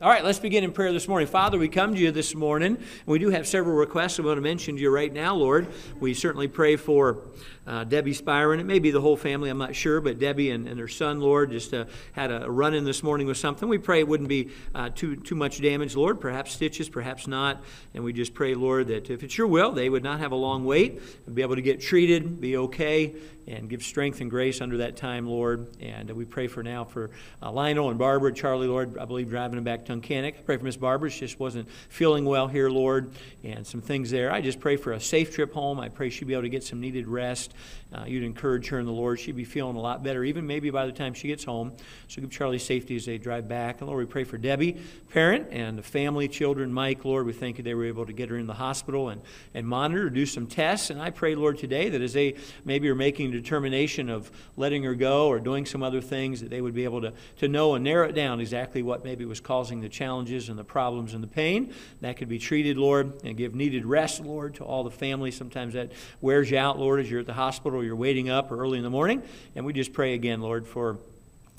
All right, let's begin in prayer this morning. Father, we come to you this morning. We do have several requests I want to mention to you right now, Lord. We certainly pray for uh, Debbie Spyron. It may be the whole family, I'm not sure, but Debbie and, and her son, Lord, just uh, had a run in this morning with something. We pray it wouldn't be uh, too, too much damage, Lord, perhaps stitches, perhaps not. And we just pray, Lord, that if it's your will, they would not have a long wait and be able to get treated, be okay, and give strength and grace under that time, Lord. And we pray for now for uh, Lionel and Barbara, Charlie, Lord, I believe driving them back to. I pray for Miss Barbara. She just wasn't feeling well here, Lord, and some things there. I just pray for a safe trip home. I pray she'd be able to get some needed rest. Uh, you'd encourage her in the Lord. She'd be feeling a lot better, even maybe by the time she gets home. So give Charlie safety as they drive back. And Lord, we pray for Debbie, parent, and the family, children, Mike. Lord, we thank you they were able to get her in the hospital and, and monitor, do some tests. And I pray, Lord, today that as they maybe are making determination of letting her go or doing some other things, that they would be able to, to know and narrow it down exactly what maybe was causing the challenges and the problems and the pain. That could be treated, Lord, and give needed rest, Lord, to all the family. Sometimes that wears you out, Lord, as you're at the hospital or you're waiting up or early in the morning. And we just pray again, Lord, for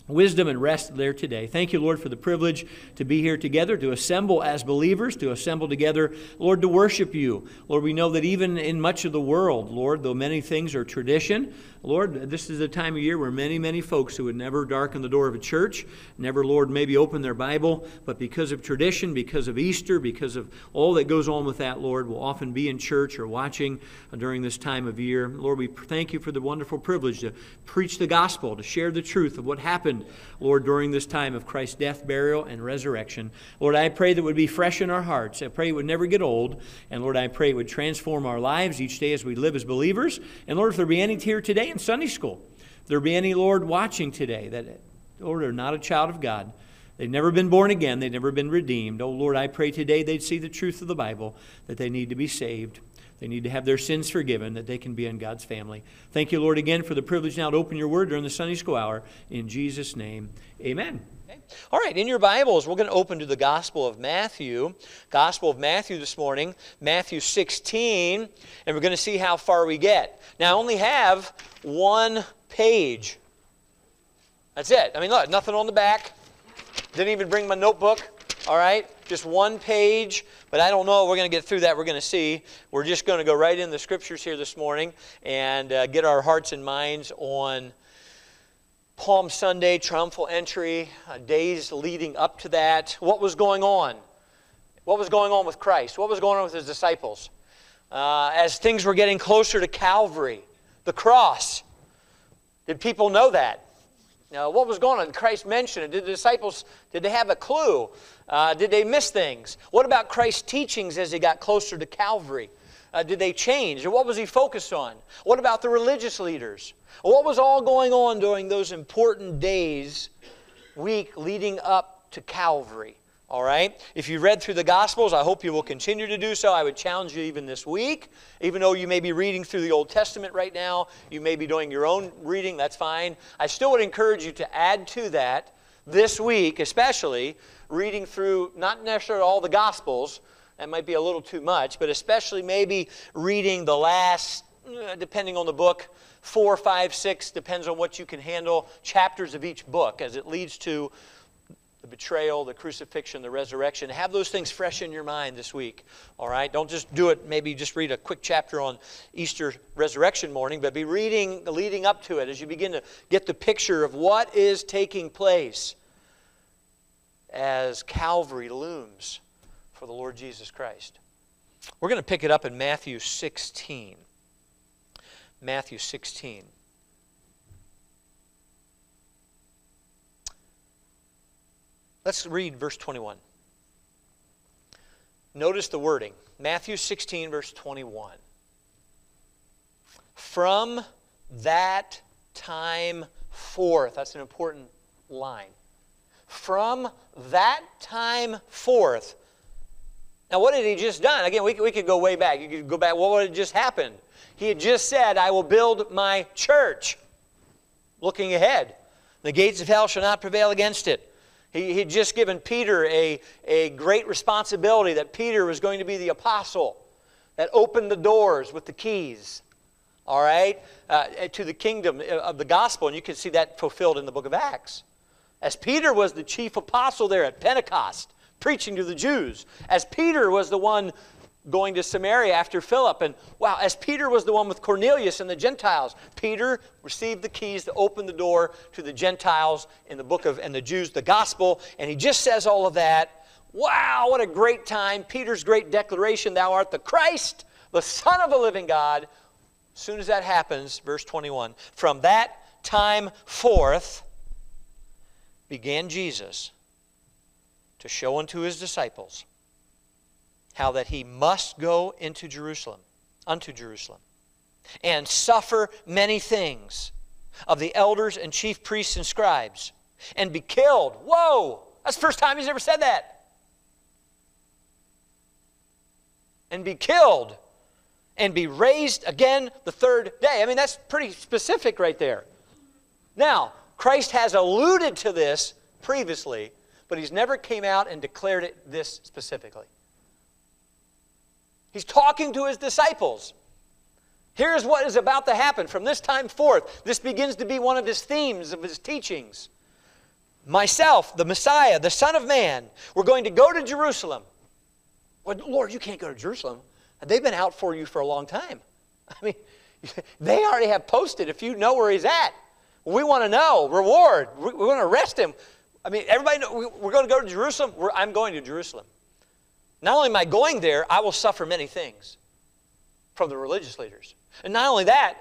wisdom and rest there today. Thank you, Lord, for the privilege to be here together, to assemble as believers, to assemble together, Lord, to worship you. Lord, we know that even in much of the world, Lord, though many things are tradition, Lord, this is a time of year where many, many folks who would never darken the door of a church, never, Lord, maybe open their Bible, but because of tradition, because of Easter, because of all that goes on with that, Lord, will often be in church or watching during this time of year. Lord, we thank you for the wonderful privilege to preach the gospel, to share the truth of what happened, Lord, during this time of Christ's death, burial, and resurrection. Lord, I pray that would be fresh in our hearts. I pray it would never get old. And Lord, I pray it would transform our lives each day as we live as believers. And Lord, if there be any here today, in Sunday school. If there be any, Lord, watching today that, Lord, are not a child of God, they've never been born again, they've never been redeemed. Oh, Lord, I pray today they'd see the truth of the Bible, that they need to be saved. They need to have their sins forgiven, that they can be in God's family. Thank you, Lord, again for the privilege now to open your word during the Sunday school hour. In Jesus' name, amen. Okay. All right, in your Bibles, we're going to open to the Gospel of Matthew. Gospel of Matthew this morning, Matthew 16, and we're going to see how far we get. Now, I only have one page. That's it. I mean, look, nothing on the back. Didn't even bring my notebook. All right, just one page, but I don't know. We're going to get through that. We're going to see. We're just going to go right in the scriptures here this morning and uh, get our hearts and minds on Palm Sunday, triumphal entry, uh, days leading up to that. What was going on? What was going on with Christ? What was going on with his disciples? Uh, as things were getting closer to Calvary, the cross. Did people know that? Now, what was going on? Christ mentioned it. Did the disciples, did they have a clue? Uh, did they miss things? What about Christ's teachings as he got closer to Calvary? Uh, did they change? Or what was he focused on? What about the religious leaders? What was all going on during those important days, week leading up to Calvary? All right? If you read through the Gospels, I hope you will continue to do so. I would challenge you even this week. Even though you may be reading through the Old Testament right now, you may be doing your own reading, that's fine. I still would encourage you to add to that this week, especially reading through not necessarily all the Gospels, that might be a little too much, but especially maybe reading the last, uh, depending on the book, four, five, six, depends on what you can handle, chapters of each book as it leads to the betrayal, the crucifixion, the resurrection. Have those things fresh in your mind this week. All right? Don't just do it, maybe just read a quick chapter on Easter resurrection morning, but be reading leading up to it as you begin to get the picture of what is taking place as Calvary looms for the Lord Jesus Christ. We're going to pick it up in Matthew 16. Matthew 16. Let's read verse 21. Notice the wording Matthew 16, verse 21. From that time forth, that's an important line. From that time forth, now, what had he just done? Again, we could, we could go way back. You could go back. What had just happened? He had just said, I will build my church. Looking ahead. The gates of hell shall not prevail against it. He had just given Peter a, a great responsibility that Peter was going to be the apostle that opened the doors with the keys, all right, uh, to the kingdom of the gospel. And you can see that fulfilled in the book of Acts. As Peter was the chief apostle there at Pentecost, preaching to the Jews, as Peter was the one going to Samaria after Philip. And wow, as Peter was the one with Cornelius and the Gentiles, Peter received the keys to open the door to the Gentiles in the book of, and the Jews, the gospel. And he just says all of that. Wow, what a great time. Peter's great declaration Thou art the Christ, the Son of the living God. As soon as that happens, verse 21, from that time forth began Jesus to show unto his disciples how that he must go into Jerusalem, unto Jerusalem, and suffer many things of the elders and chief priests and scribes, and be killed. Whoa! That's the first time he's ever said that. And be killed and be raised again the third day. I mean, that's pretty specific right there. Now, Christ has alluded to this previously, but he's never came out and declared it this specifically. He's talking to his disciples. Here's what is about to happen from this time forth. This begins to be one of his themes of his teachings. Myself, the Messiah, the Son of Man, we're going to go to Jerusalem. Well, Lord, you can't go to Jerusalem. They've been out for you for a long time. I mean, they already have posted if you know where he's at. We want to know, reward. We, want to arrest him. I mean, everybody know, we're going to go to Jerusalem. We're, I'm going to Jerusalem. Not only am I going there, I will suffer many things from the religious leaders. And not only that,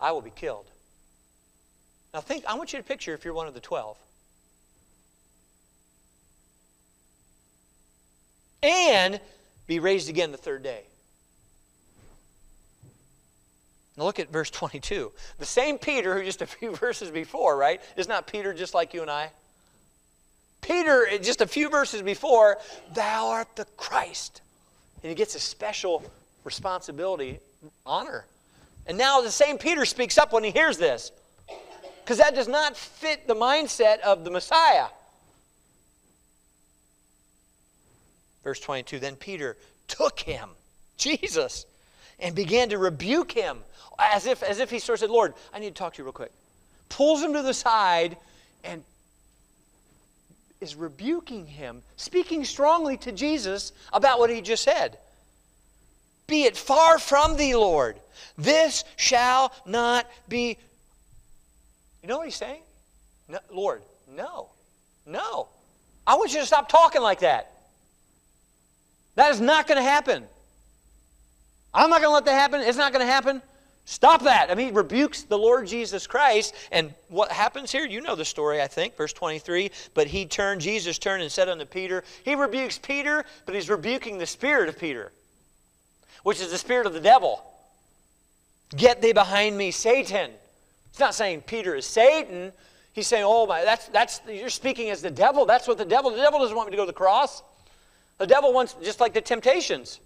I will be killed. Now think, I want you to picture if you're one of the 12. And be raised again the third day. Now look at verse 22. The same Peter who just a few verses before, right? Is not Peter just like you and I? Peter, just a few verses before, thou art the Christ. And he gets a special responsibility, honor. And now the same Peter speaks up when he hears this. Because that does not fit the mindset of the Messiah. Verse 22 Then Peter took him, Jesus, and began to rebuke him as if, as if he sort of said, Lord, I need to talk to you real quick. Pulls him to the side and is rebuking him, speaking strongly to Jesus about what he just said. Be it far from thee, Lord. This shall not be. You know what he's saying? No, Lord, no. No. I want you to stop talking like that. That is not going to happen. I'm not going to let that happen. It's not going to happen. Stop that. I mean, he rebukes the Lord Jesus Christ. And what happens here? You know the story, I think. Verse 23. But he turned, Jesus turned and said unto Peter, He rebukes Peter, but he's rebuking the spirit of Peter, which is the spirit of the devil. Get thee behind me, Satan. He's not saying Peter is Satan. He's saying, Oh my, that's that's you're speaking as the devil. That's what the devil. The devil doesn't want me to go to the cross. The devil wants just like the temptations.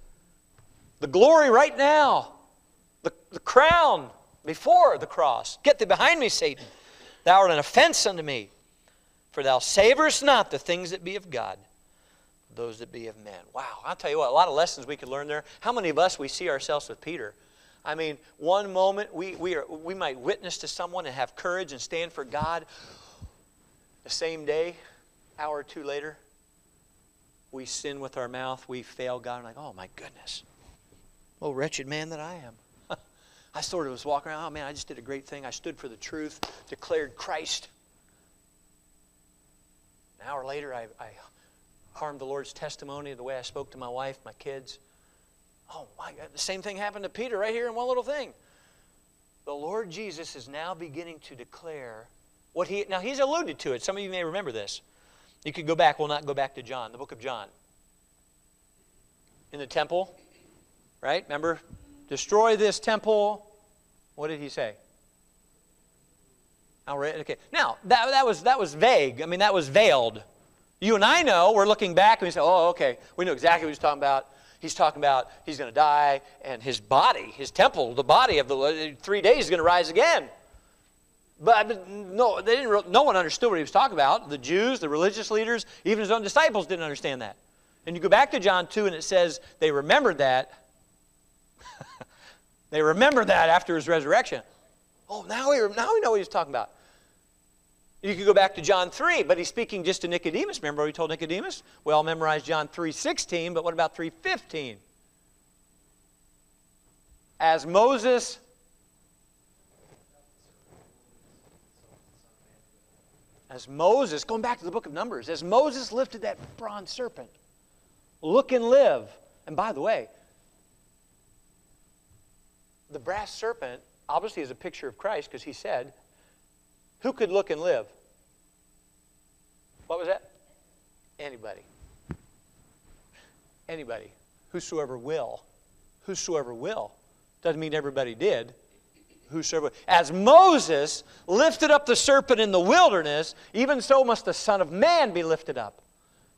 The glory right now the, the crown before the cross. Get thee behind me, Satan. Thou art an offense unto me. For thou savorest not the things that be of God, those that be of men. Wow, I'll tell you what, a lot of lessons we could learn there. How many of us we see ourselves with Peter? I mean, one moment we, we, are, we might witness to someone and have courage and stand for God. The same day, hour or two later, we sin with our mouth, we fail God. I'm like, oh my goodness. Oh, wretched man that I am. I sort of was walking around, oh man, I just did a great thing. I stood for the truth, declared Christ. An hour later, I, I harmed the Lord's testimony the way I spoke to my wife, my kids. Oh my God, the same thing happened to Peter right here in one little thing. The Lord Jesus is now beginning to declare what he, now he's alluded to it. Some of you may remember this. You could go back, we'll not go back to John, the book of John. In the temple, right? Remember, destroy this temple. What did he say? Okay. Now, that, that, was, that was vague. I mean, that was veiled. You and I know, we're looking back and we say, oh, okay, we know exactly what he's talking about. He's talking about he's going to die and his body, his temple, the body of the uh, three days is going to rise again. But no, they didn't, no one understood what he was talking about. The Jews, the religious leaders, even his own disciples didn't understand that. And you go back to John 2 and it says they remembered that they remember that after his resurrection. Oh, now we, now we know what he's talking about. You could go back to John 3, but he's speaking just to Nicodemus. Remember what he told Nicodemus? We all memorized John 3.16, but what about 3.15? As Moses as Moses, going back to the book of Numbers, as Moses lifted that bronze serpent, look and live. And by the way, the brass serpent obviously is a picture of Christ because he said, Who could look and live? What was that? Anybody. Anybody. Whosoever will. Whosoever will. Doesn't mean everybody did whosoever. As Moses lifted up the serpent in the wilderness, even so must the Son of Man be lifted up.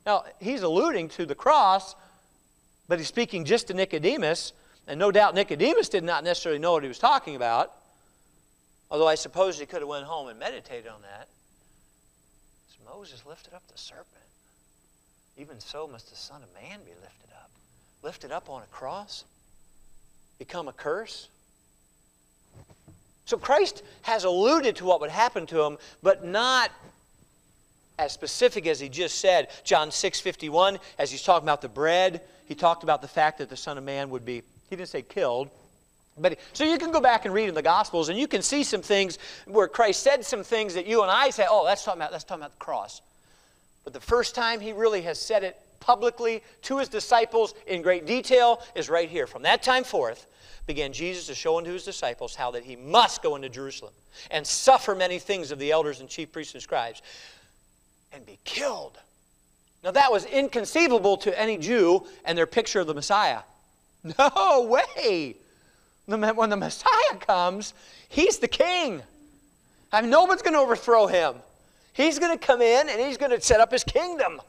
Now, he's alluding to the cross, but he's speaking just to Nicodemus, and no doubt Nicodemus did not necessarily know what he was talking about. Although I suppose he could have went home and meditated on that. Moses lifted up the serpent, even so must the Son of Man be lifted up. Lifted up on a cross, become a curse so Christ has alluded to what would happen to him, but not as specific as he just said. John 6 51, as he's talking about the bread, he talked about the fact that the Son of Man would be, he didn't say killed. But so you can go back and read in the Gospels, and you can see some things where Christ said some things that you and I say, "Oh, that's talking about that's talking about the cross." But the first time he really has said it publicly to his disciples in great detail is right here. From that time forth, began Jesus to show unto his disciples how that he must go into Jerusalem and suffer many things of the elders and chief priests and scribes and be killed. Now, that was inconceivable to any Jew and their picture of the Messiah. No way! When the Messiah comes, he's the king. I mean, no one's going to overthrow him. He's going to come in and he's going to set up his kingdom.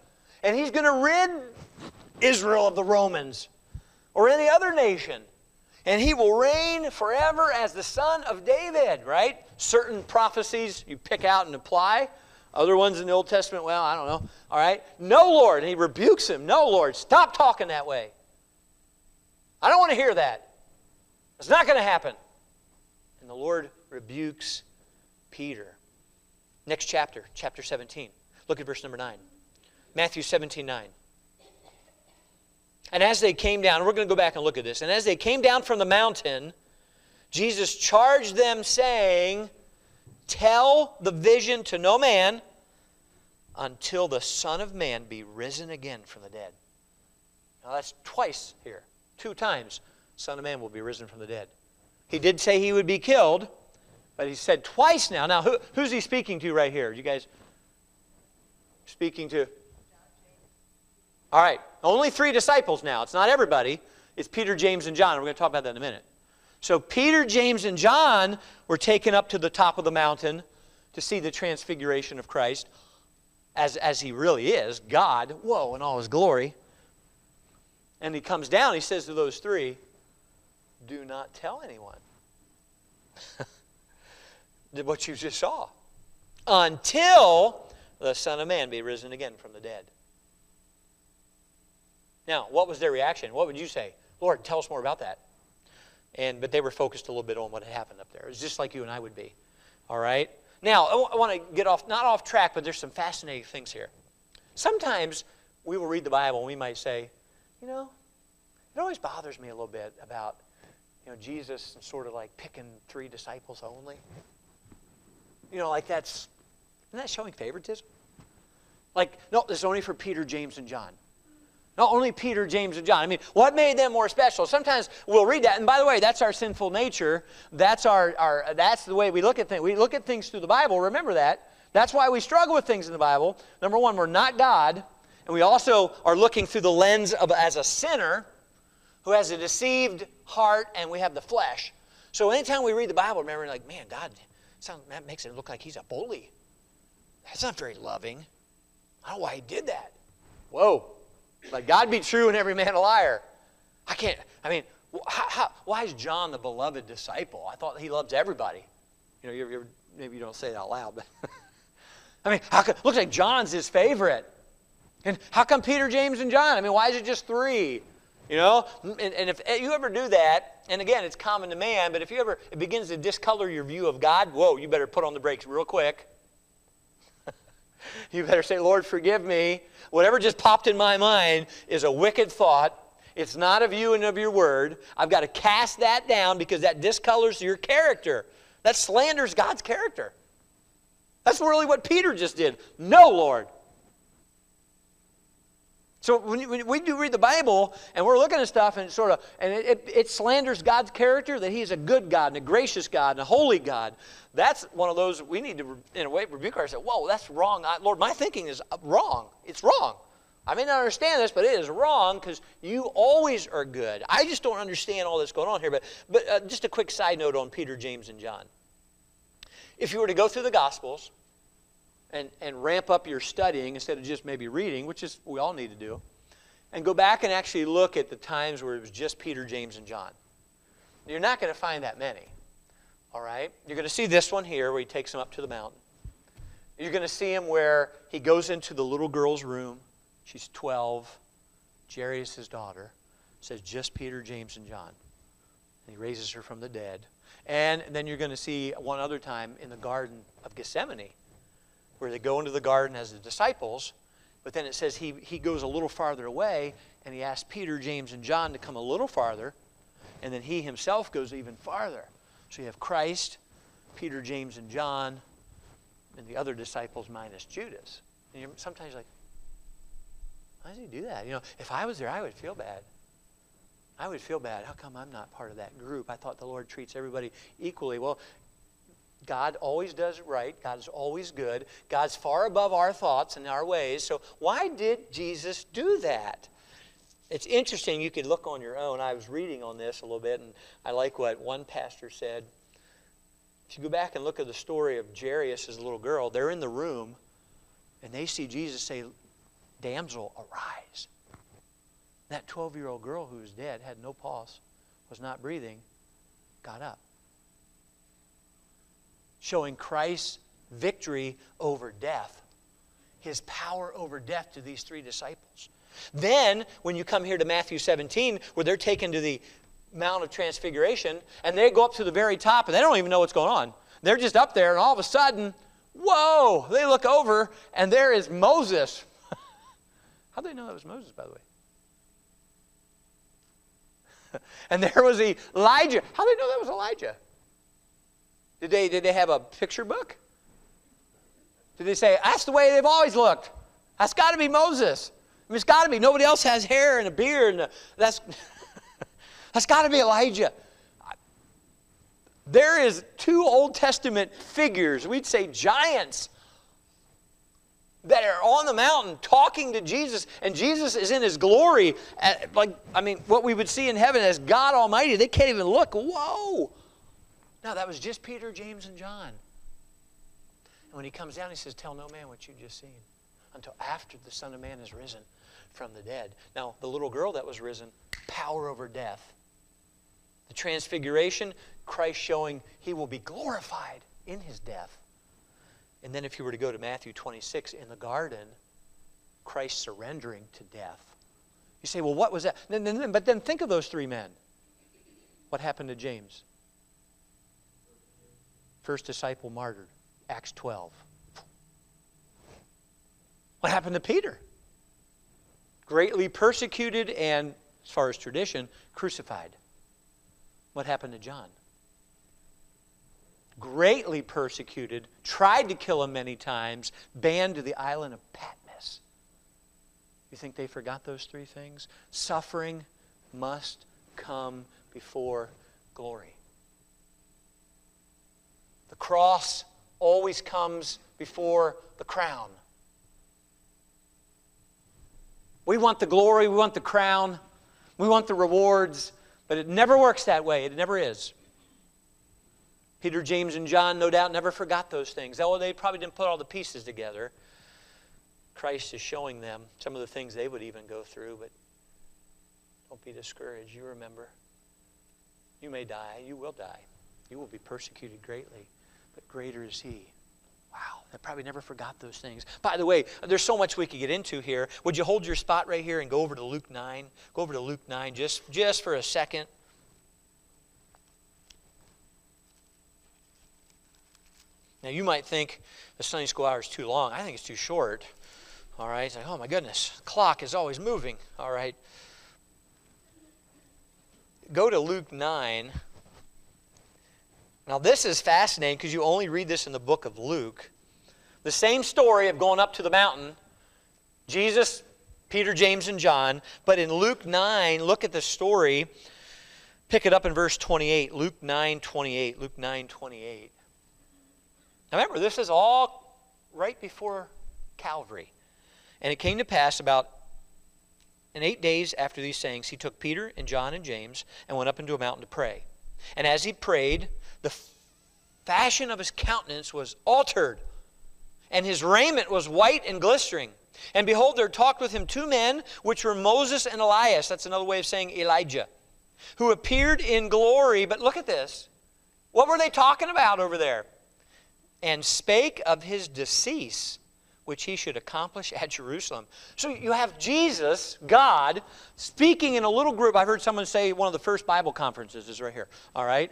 And he's going to rid Israel of the Romans or any other nation and he will reign forever as the son of David, right? Certain prophecies you pick out and apply. Other ones in the Old Testament, well, I don't know. All right? No, Lord. And he rebukes him. No, Lord. Stop talking that way. I don't want to hear that. It's not going to happen. And the Lord rebukes Peter. Next chapter, chapter 17. Look at verse number 9. Matthew 17, 9. And as they came down, we're going to go back and look at this. And as they came down from the mountain, Jesus charged them, saying, Tell the vision to no man until the Son of Man be risen again from the dead. Now that's twice here. Two times, Son of Man will be risen from the dead. He did say he would be killed, but he said twice now. Now, who, who's he speaking to right here? You guys speaking to? All right, only three disciples now. It's not everybody. It's Peter, James, and John. We're going to talk about that in a minute. So Peter, James, and John were taken up to the top of the mountain to see the transfiguration of Christ as, as he really is, God, whoa, in all his glory. And he comes down, he says to those three, Do not tell anyone what you just saw until the Son of Man be risen again from the dead. Now, what was their reaction? What would you say? Lord, tell us more about that. And but they were focused a little bit on what had happened up there. It was just like you and I would be. All right. Now, I want to get off not off track, but there's some fascinating things here. Sometimes we will read the Bible and we might say, you know, it always bothers me a little bit about you know Jesus and sort of like picking three disciples only. You know, like that's isn't that showing favoritism? Like, no, this is only for Peter, James, and John. Not only Peter, James, and John. I mean, what made them more special? Sometimes we'll read that, and by the way, that's our sinful nature. That's our, our that's the way we look at things. We look at things through the Bible. Remember that. That's why we struggle with things in the Bible. Number one, we're not God, and we also are looking through the lens of as a sinner who has a deceived heart, and we have the flesh. So anytime we read the Bible, remember, like, man, God, sounds, that makes it look like He's a bully. That's not very loving. I don't know why He did that. Whoa. Let God be true and every man a liar. I can't, I mean, how, how, why is John the beloved disciple? I thought he loves everybody. You know, you ever, maybe you don't say it out loud, but I mean, how come, looks like John's his favorite. And how come Peter, James, and John? I mean, why is it just three? You know, and, and if you ever do that, and again, it's common to man, but if you ever, it begins to discolor your view of God, whoa, you better put on the brakes real quick. You better say, Lord, forgive me. Whatever just popped in my mind is a wicked thought. It's not of you and of your word. I've got to cast that down because that discolors your character. That slanders God's character. That's really what Peter just did. No, Lord. So when, when we do read the Bible and we're looking at stuff and sort of and it, it, it, slanders God's character that He's a good God and a gracious God and a holy God. That's one of those we need to in a way rebuke ourselves. Whoa, that's wrong. I, Lord, my thinking is wrong. It's wrong. I may not understand this, but it is wrong because you always are good. I just don't understand all that's going on here. But but uh, just a quick side note on Peter, James, and John. If you were to go through the Gospels and, and ramp up your studying instead of just maybe reading, which is we all need to do, and go back and actually look at the times where it was just Peter, James, and John. You're not going to find that many. All right? You're going to see this one here where he takes him up to the mountain. You're going to see him where he goes into the little girl's room. She's 12. Jairus, his daughter, says just Peter, James, and John. And he raises her from the dead. And then you're going to see one other time in the Garden of Gethsemane where they go into the garden as the disciples, but then it says he, he goes a little farther away and he asks Peter, James, and John to come a little farther, and then he himself goes even farther. So you have Christ, Peter, James, and John, and the other disciples minus Judas. And you're sometimes like, why does he do that? You know, if I was there, I would feel bad. I would feel bad. How come I'm not part of that group? I thought the Lord treats everybody equally. Well, God always does it right. God is always good. God's far above our thoughts and our ways. So, why did Jesus do that? It's interesting. You could look on your own. I was reading on this a little bit, and I like what one pastor said. If you go back and look at the story of Jairus, little girl, they're in the room, and they see Jesus say, Damsel, arise. That 12 year old girl who was dead, had no pulse, was not breathing, got up showing Christ's victory over death, his power over death to these three disciples. Then, when you come here to Matthew 17, where they're taken to the Mount of Transfiguration, and they go up to the very top, and they don't even know what's going on. They're just up there, and all of a sudden, whoa, they look over, and there is Moses. How do they know that was Moses, by the way? and there was Elijah. How do they know that was Elijah? Did they, did they have a picture book? Did they say, that's the way they've always looked? That's got to be Moses. I mean, it's got to be. Nobody else has hair and a beard. And a, that's, that's got to be Elijah. There is two Old Testament figures, we'd say giants, that are on the mountain talking to Jesus, and Jesus is in his glory. At, like, I mean, what we would see in heaven as God Almighty, they can't even look. Whoa! No, that was just Peter, James, and John. And when he comes down, he says, Tell no man what you've just seen until after the Son of Man is risen from the dead. Now, the little girl that was risen, power over death. The transfiguration, Christ showing he will be glorified in his death. And then, if you were to go to Matthew 26 in the garden, Christ surrendering to death. You say, well, what was that? But then think of those three men. What happened to James? First disciple martyred, Acts 12. What happened to Peter? Greatly persecuted and, as far as tradition, crucified. What happened to John? Greatly persecuted, tried to kill him many times, banned to the island of Patmos. You think they forgot those three things? Suffering must come before glory. The cross always comes before the crown. We want the glory, we want the crown, we want the rewards, but it never works that way. It never is. Peter, James, and John, no doubt, never forgot those things. Although they probably didn't put all the pieces together. Christ is showing them some of the things they would even go through, but don't be discouraged. You remember. You may die. You will die. You will be persecuted greatly but greater is He. Wow, I probably never forgot those things. By the way, there's so much we could get into here. Would you hold your spot right here and go over to Luke 9? Go over to Luke 9 just, just for a second. Now, you might think the Sunday school hour is too long. I think it's too short. All right? It's like, oh my goodness, clock is always moving. All right? Go to Luke 9. Now, this is fascinating because you only read this in the book of Luke. The same story of going up to the mountain. Jesus, Peter, James, and John. But in Luke 9, look at the story. Pick it up in verse 28. Luke 9 28. Luke 9 28. Now remember, this is all right before Calvary. And it came to pass about in eight days after these sayings, he took Peter and John and James and went up into a mountain to pray. And as he prayed, the fashion of his countenance was altered, and his raiment was white and glistering. And behold, there talked with him two men, which were Moses and Elias. That's another way of saying Elijah, who appeared in glory. But look at this. What were they talking about over there? And spake of his decease which he should accomplish at Jerusalem. So you have Jesus, God, speaking in a little group. I've heard someone say one of the first Bible conferences is right here, all right?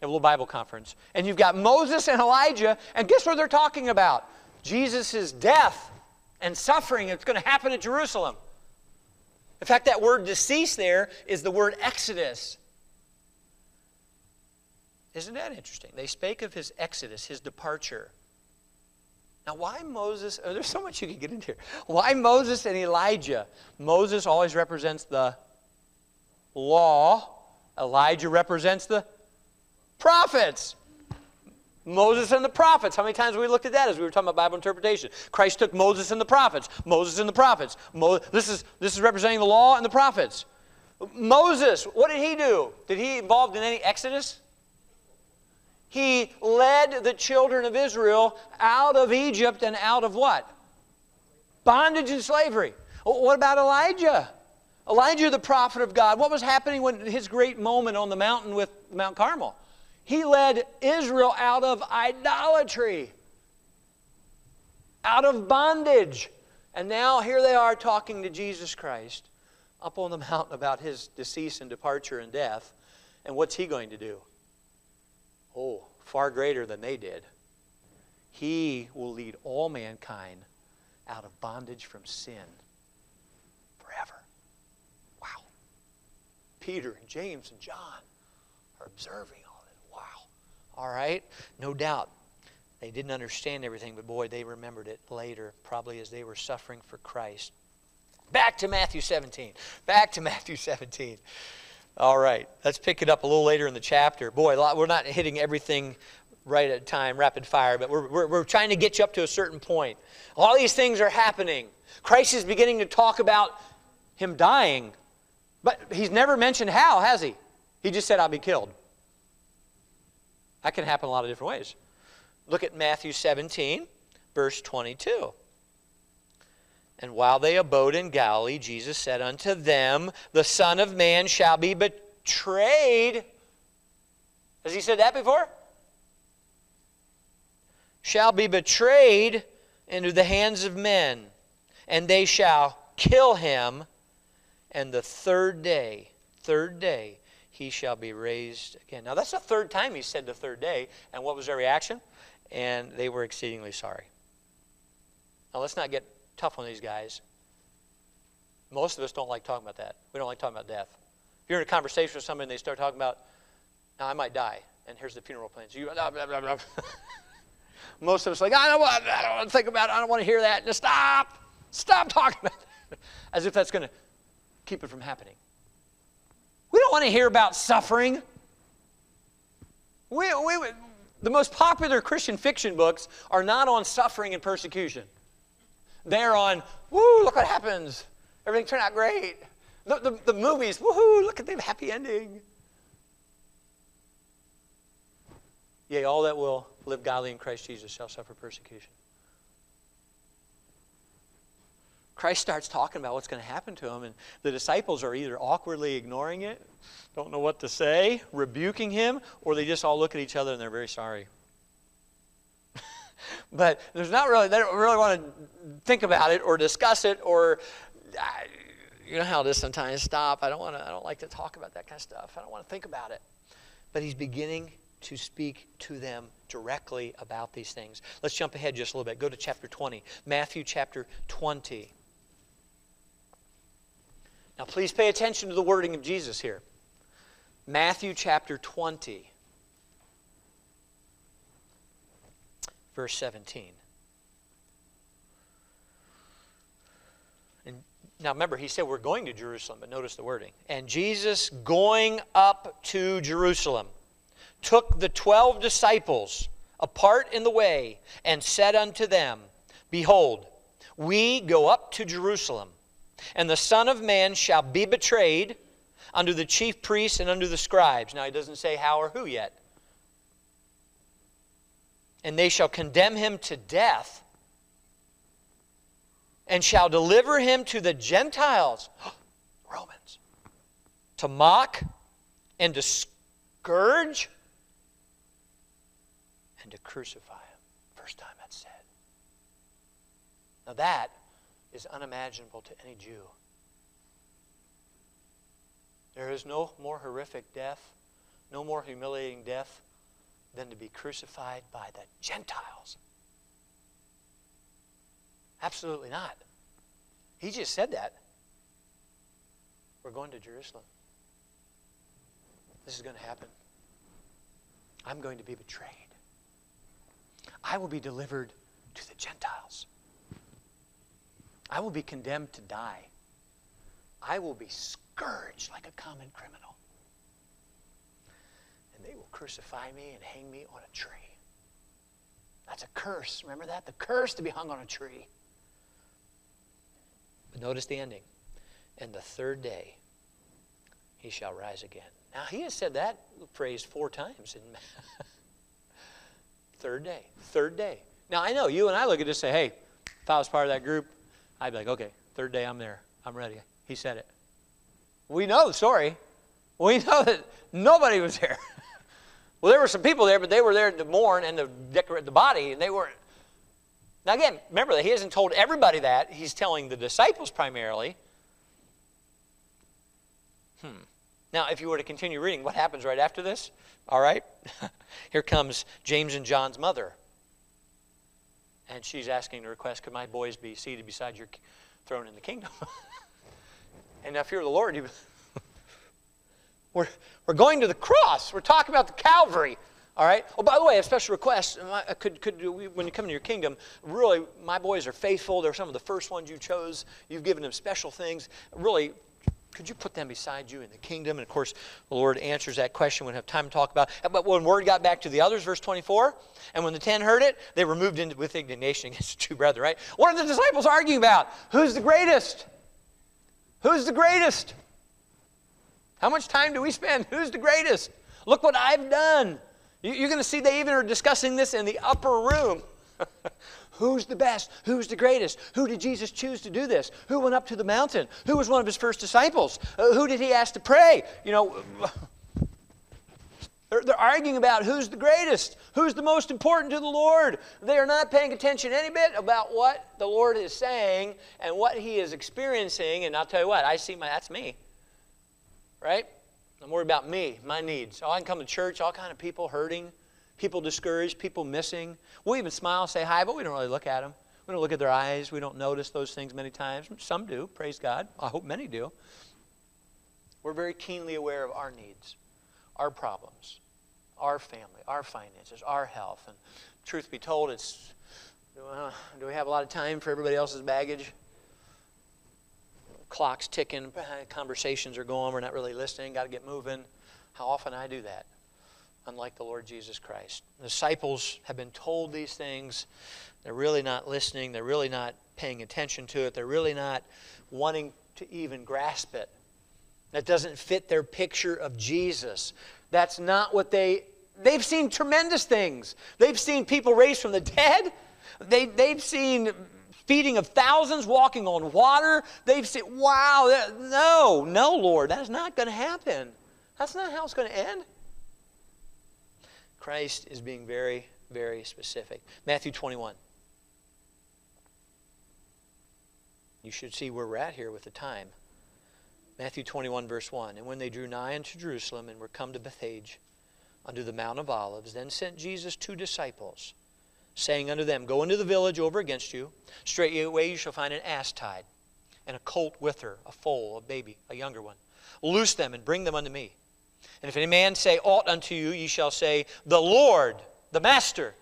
A little Bible conference. And you've got Moses and Elijah, and guess what they're talking about? Jesus' death and suffering. It's going to happen at Jerusalem. In fact, that word decease there is the word exodus. Isn't that interesting? They spake of his exodus, his departure. Now, why Moses? Oh, there's so much you can get into here. Why Moses and Elijah? Moses always represents the law, Elijah represents the prophets. Moses and the prophets. How many times we looked at that as we were talking about Bible interpretation? Christ took Moses and the prophets. Moses and the prophets. Mo- this, is, this is representing the law and the prophets. Moses, what did he do? Did he involved in any exodus? He led the children of Israel out of Egypt and out of what? Bondage and slavery. What about Elijah? Elijah, the prophet of God. What was happening when his great moment on the mountain with Mount Carmel? He led Israel out of idolatry, out of bondage. And now here they are talking to Jesus Christ up on the mountain about his decease and departure and death. And what's he going to do? Oh, far greater than they did. He will lead all mankind out of bondage from sin forever. Wow. Peter and James and John are observing all this. Wow. All right. No doubt they didn't understand everything, but boy, they remembered it later, probably as they were suffering for Christ. Back to Matthew 17. Back to Matthew 17. All right, let's pick it up a little later in the chapter. Boy, we're not hitting everything right at time, rapid fire, but we're, we're, we're trying to get you up to a certain point. All these things are happening. Christ is beginning to talk about him dying, but he's never mentioned how, has he? He just said, I'll be killed. That can happen a lot of different ways. Look at Matthew 17, verse 22. And while they abode in Galilee, Jesus said unto them, The Son of Man shall be betrayed. Has he said that before? Shall be betrayed into the hands of men, and they shall kill him, and the third day, third day, he shall be raised again. Now, that's the third time he said the third day, and what was their reaction? And they were exceedingly sorry. Now, let's not get tough on these guys. Most of us don't like talking about that. We don't like talking about death. If you're in a conversation with somebody and they start talking about, now I might die, and here's the funeral plan. So you, blah, blah, blah. Most of us like, I don't, want, I don't want to think about it. I don't want to hear that. Just stop. Stop talking about it. As if that's going to keep it from happening. We don't want to hear about suffering. We, we, the most popular Christian fiction books are not on suffering and persecution. They're on, woo, look what happens. Everything turned out great. The, the, the movies, woohoo, look at the happy ending. Yea, all that will live godly in Christ Jesus shall suffer persecution. Christ starts talking about what's going to happen to him, and the disciples are either awkwardly ignoring it, don't know what to say, rebuking him, or they just all look at each other and they're very sorry. But there's not really, they don't really want to think about it or discuss it or, you know how it is sometimes, stop. I don't want to, I don't like to talk about that kind of stuff. I don't want to think about it. But he's beginning to speak to them directly about these things. Let's jump ahead just a little bit. Go to chapter 20. Matthew chapter 20. Now, please pay attention to the wording of Jesus here. Matthew chapter 20, verse 17. And now remember, he said we're going to Jerusalem, but notice the wording. And Jesus, going up to Jerusalem, took the twelve disciples apart in the way and said unto them, Behold, we go up to Jerusalem, and the Son of Man shall be betrayed unto the chief priests and unto the scribes. Now, he doesn't say how or who yet. And they shall condemn him to death and shall deliver him to the Gentiles, Romans, to mock and to scourge and to crucify him. First time that's said. Now, that is unimaginable to any Jew. There is no more horrific death, no more humiliating death than to be crucified by the Gentiles. Absolutely not. He just said that. We're going to Jerusalem. This is going to happen. I'm going to be betrayed. I will be delivered to the Gentiles. I will be condemned to die. I will be scourged like a common criminal. They will crucify me and hang me on a tree. That's a curse. Remember that? The curse to be hung on a tree. But notice the ending. And the third day he shall rise again. Now he has said that phrase four times in third day. Third day. Now I know you and I look at this and say, hey, if I was part of that group, I'd be like, okay, third day I'm there. I'm ready. He said it. We know the story. We know that nobody was there. well, there were some people there, but they were there to mourn and to decorate the body, and they weren't. Now, again, remember that he hasn't told everybody that. He's telling the disciples primarily. Hmm. Now, if you were to continue reading, what happens right after this? All right. Here comes James and John's mother. And she's asking the request, could my boys be seated beside your throne in the kingdom? and now, fear of the Lord, you, we're, we're going to the cross. We're talking about the Calvary. All right. Oh, by the way, a special request. Could, could when you come into your kingdom, really, my boys are faithful. They're some of the first ones you chose. You've given them special things. Really, could you put them beside you in the kingdom? And of course, the Lord answers that question. We don't have time to talk about. It. But when word got back to the others, verse 24, and when the ten heard it, they were moved into, with indignation against the two brethren. Right? What are the disciples arguing about? Who's the greatest? Who's the greatest? How much time do we spend? Who's the greatest? Look what I've done. You're going to see they even are discussing this in the upper room. Who's the best? Who's the greatest? Who did Jesus choose to do this? Who went up to the mountain? Who was one of his first disciples? Uh, who did he ask to pray? You know, they're, they're arguing about who's the greatest, who's the most important to the Lord. They are not paying attention any bit about what the Lord is saying and what he is experiencing. And I'll tell you what, I see my, that's me. Right? I'm worried about me, my needs. Oh, I can come to church, all kind of people hurting, people discouraged, people missing. We even smile, say hi, but we don't really look at them. We don't look at their eyes. We don't notice those things many times. Some do, praise God. I hope many do. We're very keenly aware of our needs, our problems, our family, our finances, our health. And truth be told, it's uh, do we have a lot of time for everybody else's baggage? Clock's ticking, conversations are going, we're not really listening, got to get moving. How often I do that, unlike the Lord Jesus Christ. The disciples have been told these things. They're really not listening. They're really not paying attention to it. They're really not wanting to even grasp it. That doesn't fit their picture of Jesus. That's not what they they've seen tremendous things. They've seen people raised from the dead. They, they've seen feeding of thousands, walking on water. They've said, wow, that, no, no, Lord, that's not going to happen. That's not how it's going to end. Christ is being very, very specific. Matthew 21. You should see where we're at here with the time. Matthew 21, verse 1. And when they drew nigh unto Jerusalem and were come to Bethphage, unto the Mount of Olives. Then sent Jesus two disciples, saying unto them, Go into the village over against you. Straightway you shall find an ass tied, and a colt with her, a foal, a baby, a younger one. Loose them and bring them unto me. And if any man say aught unto you, ye shall say, The Lord, the Master,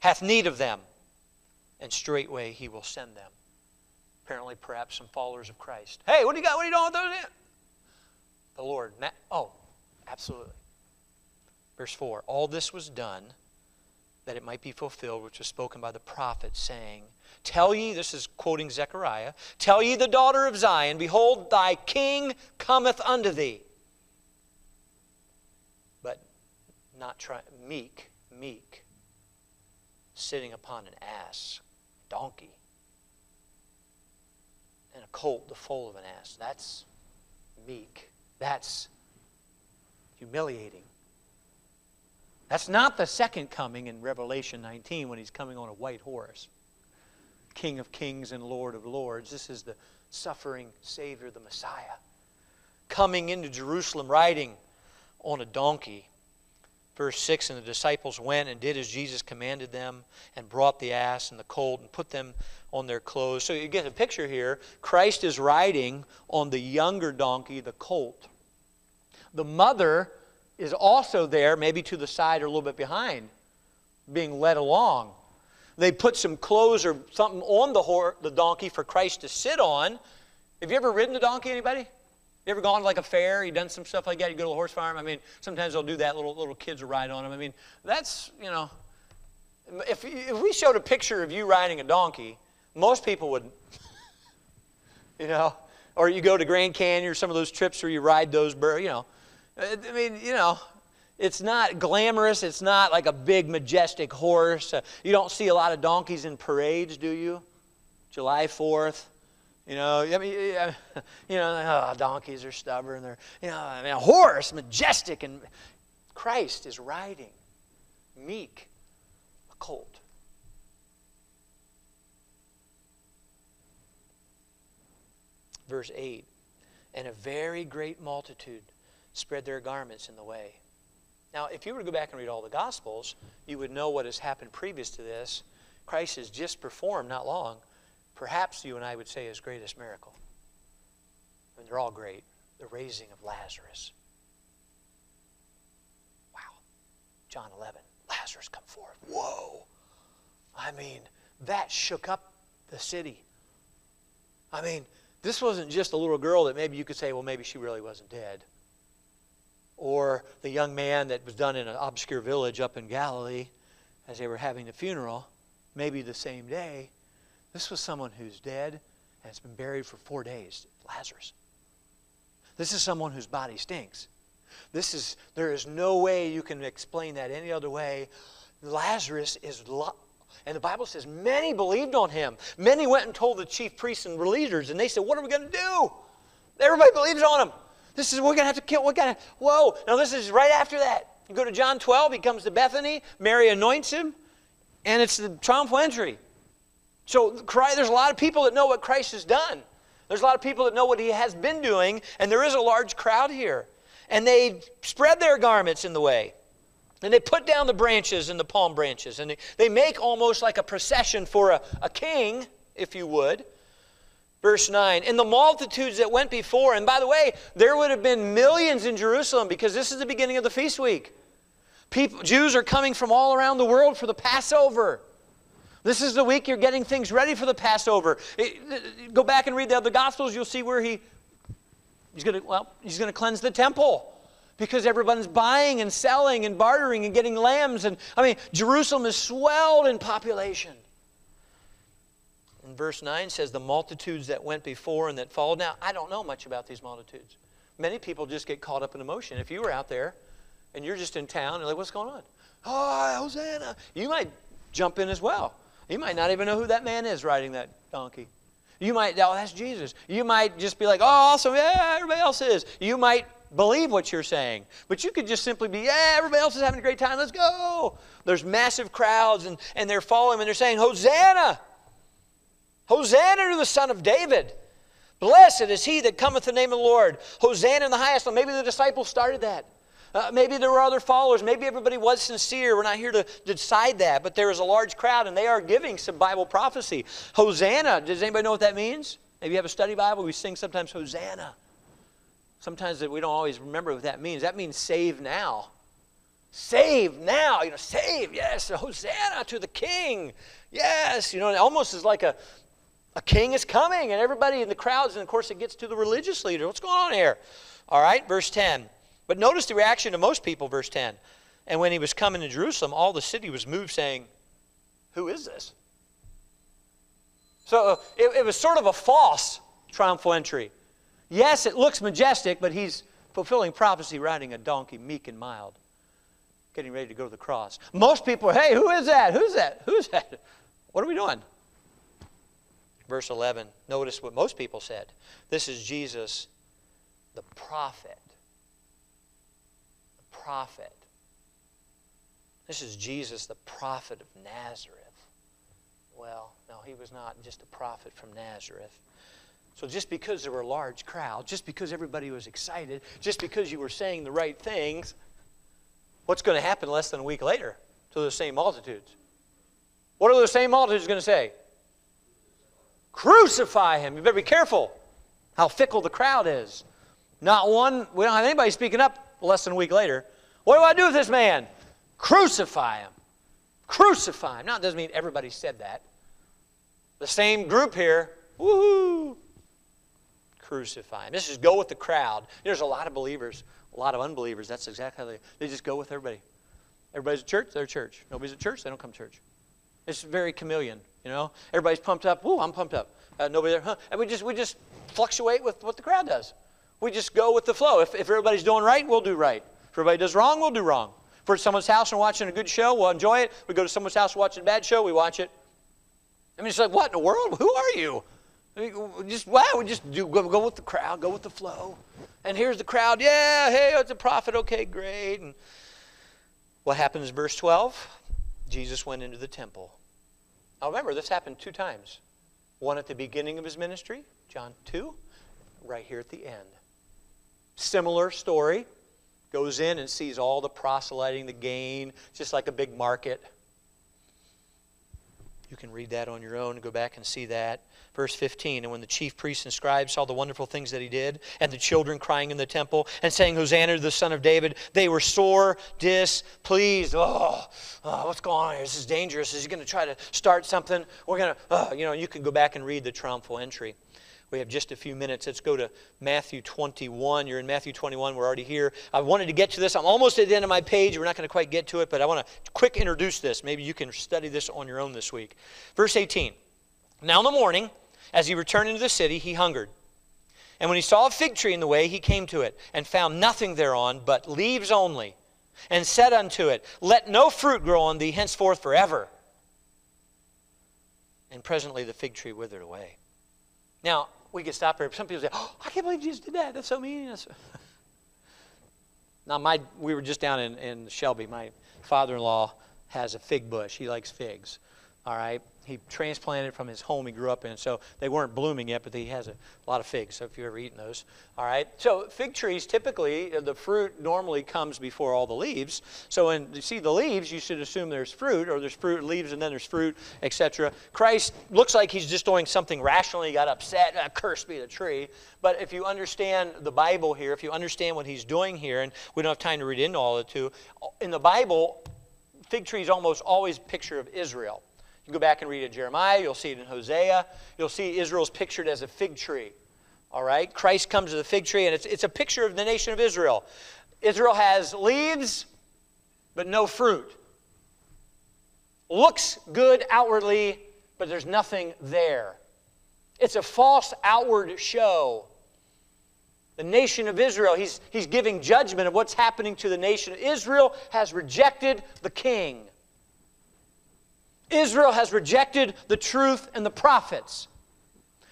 hath need of them. And straightway he will send them. Apparently, perhaps some followers of Christ. Hey, what do you got? What are you doing with those? The Lord. Oh, absolutely. Verse 4 All this was done that it might be fulfilled, which was spoken by the prophet, saying, Tell ye, this is quoting Zechariah, tell ye the daughter of Zion, behold, thy king cometh unto thee. But not try, meek, meek, sitting upon an ass, donkey, and a colt, the foal of an ass. That's meek. That's humiliating. That's not the second coming in Revelation 19 when he's coming on a white horse. King of kings and Lord of lords. This is the suffering Savior, the Messiah, coming into Jerusalem riding on a donkey. Verse 6 And the disciples went and did as Jesus commanded them, and brought the ass and the colt and put them on their clothes. So you get a picture here. Christ is riding on the younger donkey, the colt. The mother is also there, maybe to the side or a little bit behind, being led along. They put some clothes or something on the, hor- the donkey for Christ to sit on. Have you ever ridden a donkey, anybody? You ever gone to like a fair? You done some stuff like that? You go to a horse farm? I mean, sometimes they'll do that. Little little kids will ride on them. I mean, that's you know, if if we showed a picture of you riding a donkey, most people would, you know, or you go to Grand Canyon or some of those trips where you ride those you know, I mean, you know, it's not glamorous. It's not like a big, majestic horse. Uh, you don't see a lot of donkeys in parades, do you? July 4th. You know, I mean, you know, oh, donkeys are stubborn. They're, you know, I mean, a horse, majestic, and Christ is riding, meek, a colt. Verse 8, and a very great multitude spread their garments in the way. Now, if you were to go back and read all the Gospels, you would know what has happened previous to this. Christ has just performed not long, perhaps you and I would say his greatest miracle. I mean, they're all great. The raising of Lazarus. Wow. John 11. Lazarus come forth. Whoa. I mean, that shook up the city. I mean, this wasn't just a little girl that maybe you could say, well, maybe she really wasn't dead or the young man that was done in an obscure village up in Galilee as they were having the funeral, maybe the same day. This was someone who's dead and has been buried for four days, Lazarus. This is someone whose body stinks. This is there is no way you can explain that any other way. Lazarus is lo- and the Bible says many believed on him. Many went and told the chief priests and leaders, and they said, What are we going to do? Everybody believes on him. This is, we're going to have to kill, we're going to, whoa. Now, this is right after that. You go to John 12, he comes to Bethany, Mary anoints him, and it's the triumphal entry. So, there's a lot of people that know what Christ has done. There's a lot of people that know what he has been doing, and there is a large crowd here. And they spread their garments in the way. And they put down the branches and the palm branches. And they, they make almost like a procession for a, a king, if you would. Verse 9, and the multitudes that went before, and by the way, there would have been millions in Jerusalem because this is the beginning of the feast week. People, Jews are coming from all around the world for the Passover. This is the week you're getting things ready for the Passover. It, uh, go back and read the other Gospels, you'll see where he, he's going to, well, he's going to cleanse the temple because everyone's buying and selling and bartering and getting lambs. And I mean, Jerusalem is swelled in population. And verse 9 says, The multitudes that went before and that followed. Now, I don't know much about these multitudes. Many people just get caught up in emotion. If you were out there and you're just in town, and you're like, what's going on? Oh, Hosanna. You might jump in as well. You might not even know who that man is riding that donkey. You might, oh, that's Jesus. You might just be like, oh, awesome, yeah, everybody else is. You might believe what you're saying. But you could just simply be, yeah, everybody else is having a great time, let's go. There's massive crowds, and, and they're following, and they're saying, Hosanna. Hosanna to the Son of David. Blessed is he that cometh in the name of the Lord. Hosanna in the highest. Maybe the disciples started that. Uh, maybe there were other followers. Maybe everybody was sincere. We're not here to decide that. But there was a large crowd, and they are giving some Bible prophecy. Hosanna, does anybody know what that means? Maybe you have a study Bible. We sing sometimes Hosanna. Sometimes we don't always remember what that means. That means save now. Save now. You know, save, yes. Hosanna to the King. Yes. You know, it almost is like a, a king is coming, and everybody in the crowds, and of course it gets to the religious leader. What's going on here? All right, verse 10. But notice the reaction of most people, verse 10. And when he was coming to Jerusalem, all the city was moved, saying, Who is this? So uh, it, it was sort of a false triumphal entry. Yes, it looks majestic, but he's fulfilling prophecy riding a donkey, meek and mild, getting ready to go to the cross. Most people, hey, who is that? Who's that? Who's that? What are we doing? Verse 11, notice what most people said. This is Jesus, the prophet The prophet. This is Jesus, the prophet of Nazareth. Well, no, he was not just a prophet from Nazareth. So just because there were a large crowd, just because everybody was excited, just because you were saying the right things, what's going to happen less than a week later to those same multitudes? What are those same multitudes going to say? Crucify him. You better be careful how fickle the crowd is. Not one, we don't have anybody speaking up less than a week later. What do I do with this man? Crucify him. Crucify him. Now, it doesn't mean everybody said that. The same group here, woohoo, crucify him. This is go with the crowd. There's a lot of believers, a lot of unbelievers. That's exactly how they, they just go with everybody. Everybody's at church, they're at church. Nobody's at church, they don't come to church. It's very chameleon, you know. Everybody's pumped up. Ooh, I'm pumped up. Uh, nobody there, huh? And we just we just fluctuate with what the crowd does. We just go with the flow. If, if everybody's doing right, we'll do right. If everybody does wrong, we'll do wrong. If we're at someone's house and watching a good show, we'll enjoy it. We go to someone's house watching a bad show, we watch it. I mean, it's like, what in the world? Who are you? I mean, just wow, we just do go, go with the crowd, go with the flow. And here's the crowd, yeah, hey, it's a prophet, okay, great. And what happens, verse 12? Jesus went into the temple. Now remember, this happened two times. One at the beginning of his ministry, John 2, right here at the end. Similar story goes in and sees all the proselyting, the gain, just like a big market. You can read that on your own and go back and see that. Verse 15 And when the chief priests and scribes saw the wonderful things that he did, and the children crying in the temple and saying, Hosanna to the Son of David, they were sore displeased. Oh, oh what's going on here? This is dangerous. Is he going to try to start something? We're going to, oh, uh, you know, you can go back and read the triumphal entry. We have just a few minutes. Let's go to Matthew 21. You're in Matthew 21. We're already here. I wanted to get to this. I'm almost at the end of my page. We're not going to quite get to it, but I want to quick introduce this. Maybe you can study this on your own this week. Verse 18. Now in the morning, as he returned into the city, he hungered. And when he saw a fig tree in the way, he came to it and found nothing thereon but leaves only, and said unto it, Let no fruit grow on thee henceforth forever. And presently the fig tree withered away. Now, we could stop here. Some people say, oh, I can't believe Jesus did that. That's so mean. Now, my, we were just down in, in Shelby. My father-in-law has a fig bush. He likes figs. All right he transplanted from his home he grew up in. So they weren't blooming yet, but he has a, lot of figs. So if you've ever eaten those, all right. So fig trees typically uh, the fruit normally comes before all the leaves. So when you see the leaves, you should assume there's fruit, or there's fruit leaves and then there's fruit, etc. Christ looks like he's just doing something rationally. He got upset, ah, cursed be the tree. But if you understand the Bible here, if you understand what he's doing here, and we don't have time to read into all of it too, in the Bible, fig trees almost always picture of Israel. You go back and read it in Jeremiah, you'll see it in Hosea. You'll see Israel's pictured as a fig tree. All right? Christ comes to the fig tree, and it's, it's a picture of the nation of Israel. Israel has leaves, but no fruit. Looks good outwardly, but there's nothing there. It's a false outward show. The nation of Israel, he's, he's giving judgment of what's happening to the nation. Israel has rejected the king. Israel has rejected the truth and the prophets.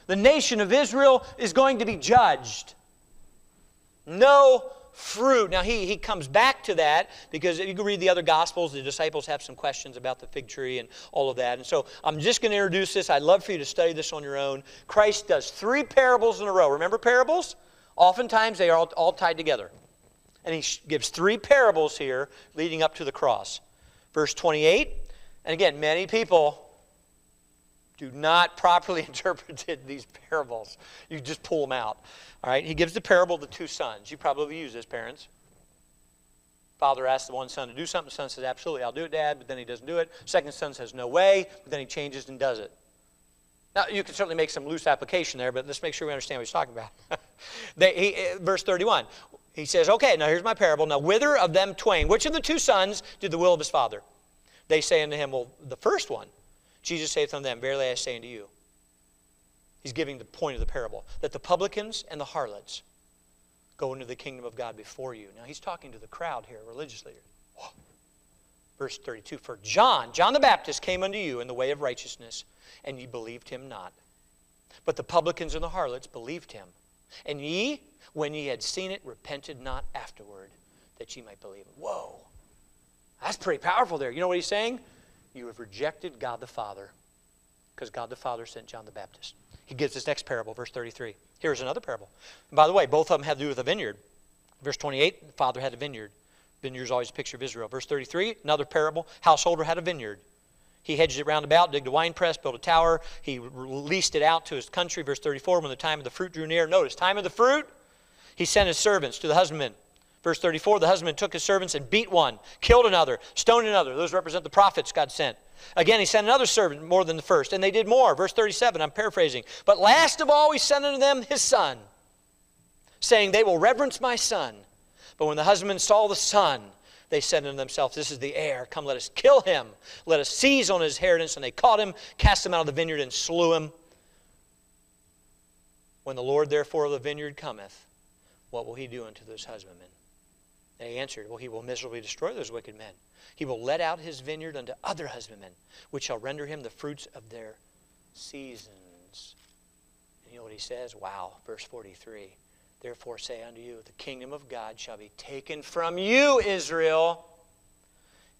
The nation of Israel is going to be judged. No fruit. Now, he, he comes back to that because if you read the other Gospels, the disciples have some questions about the fig tree and all of that. And so I'm just going to introduce this. I'd love for you to study this on your own. Christ does three parables in a row. Remember parables? Oftentimes they are all, all tied together. And he gives three parables here leading up to the cross. Verse 28, and again, many people do not properly interpret these parables. You just pull them out. All right, he gives the parable of the two sons. You probably use this, parents. Father asks the one son to do something. The son says, Absolutely, I'll do it, Dad, but then he doesn't do it. Second son says, No way, but then he changes and does it. Now, you can certainly make some loose application there, but let's make sure we understand what he's talking about. they, he, eh, verse 31, he says, Okay, now here's my parable. Now, whither of them twain, which of the two sons did the will of his father? They say unto him, Well, the first one. Jesus saith unto them, Verily I say unto you. He's giving the point of the parable that the publicans and the harlots go into the kingdom of God before you. Now, he's talking to the crowd here, religious leaders. Verse 32 For John, John the Baptist, came unto you in the way of righteousness and ye believed him not. But the publicans and the harlots believed him. And ye, when ye had seen it, repented not afterward, that ye might believe. Whoa. That's pretty powerful there. You know what he's saying? You have rejected God the Father because God the Father sent John the Baptist. He gives this next parable, verse 33. Here's another parable. And by the way, both of them have to do with a vineyard. Verse 28, the father had a vineyard. Vineyard is always a picture of Israel. Verse 33, another parable. Householder had a vineyard. He hedged it round about, digged a wine press, built a tower. He leased it out to his country. Verse 34, when the time of the fruit drew near. Notice, time of the fruit, he sent his servants to the husbandman. Verse 34, the husband took his servants and beat one, killed another, stoned another. Those represent the prophets God sent. Again, he sent another servant more than the first, and they did more. Verse 37, I'm paraphrasing. But last of all, he sent unto them his son, saying, They will reverence my son. But when the husbandman saw the son, they said unto themselves, This is the heir. Come, let us kill him. Let us seize on his inheritance. And they caught him, cast him out of the vineyard, and slew him. When the Lord therefore of the vineyard cometh, what will he do unto those husbandmen? They answered, Well, he will miserably destroy those wicked men. He will let out his vineyard unto other husbandmen, which shall render him the fruits of their seasons. And you know what he says? Wow, verse 43. Therefore say unto you, the kingdom of God shall be taken from you, Israel,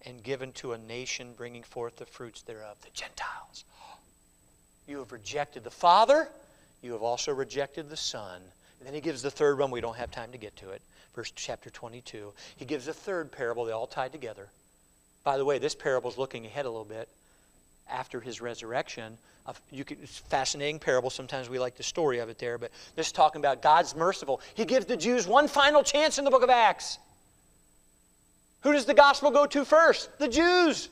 and given to a nation bringing forth the fruits thereof, the Gentiles. You have rejected the Father, you have also rejected the Son. And then he gives the third one. We don't have time to get to it. Verse chapter 22. He gives a third parable. They all tied together. By the way, this parable is looking ahead a little bit after his resurrection. You it's fascinating parable. Sometimes we like the story of it there, but this is talking about God's merciful. He gives the Jews one final chance in the book of Acts. Who does the gospel go to first? The Jews.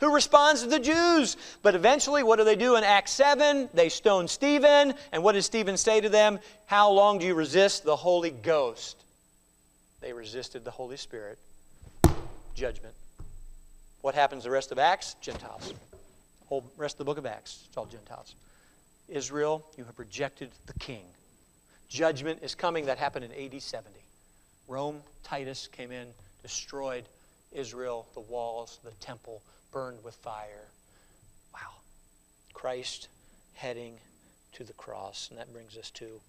Who responds to the Jews? But eventually, what do they do in Acts 7? They stone Stephen. And what does Stephen say to them? How long do you resist the Holy Ghost? They resisted the Holy Spirit. Judgment. What happens the rest of Acts? Gentiles whole rest of the book of Acts. It's all Gentiles. Israel, you have rejected the king. Judgment is coming. That happened in AD 70. Rome, Titus came in, destroyed Israel, the walls, the temple, burned with fire. Wow. Christ heading to the cross. And that brings us to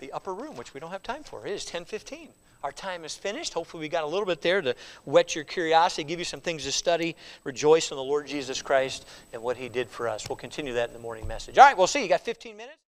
the upper room, which we don't have time for. It is 1015. Our time is finished. Hopefully, we got a little bit there to whet your curiosity, give you some things to study. Rejoice in the Lord Jesus Christ and what He did for us. We'll continue that in the morning message. All right, we'll see. You got 15 minutes?